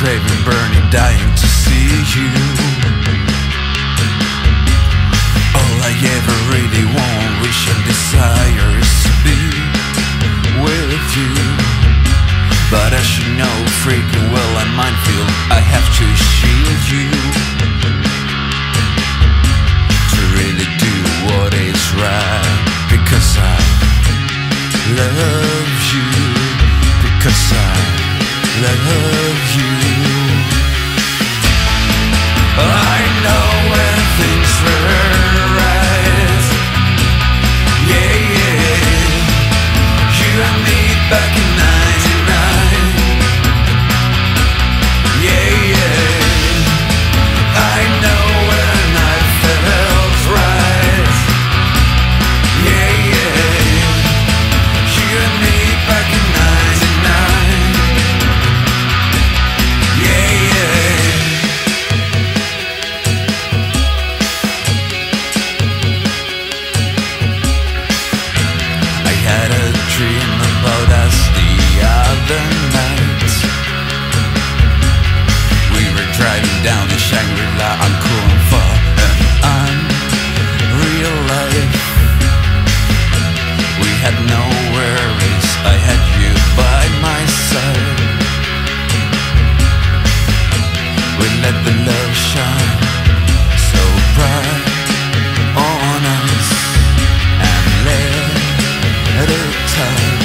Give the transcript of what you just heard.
Craving, burning, dying to see you. All I ever really want, wish and desire is to be with you. But as you know, freaking well I minefield. I have to shield you To really do what is right. Because I love you. Because I love you time